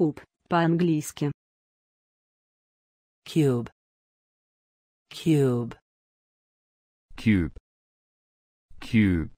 Куб, по-английски. cube. Cube. Cube. Cube.